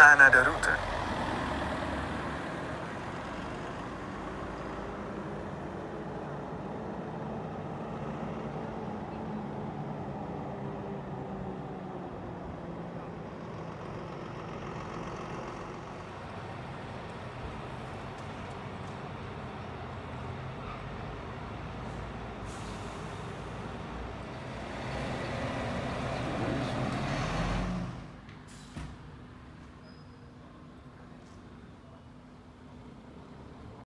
Ga naar de route.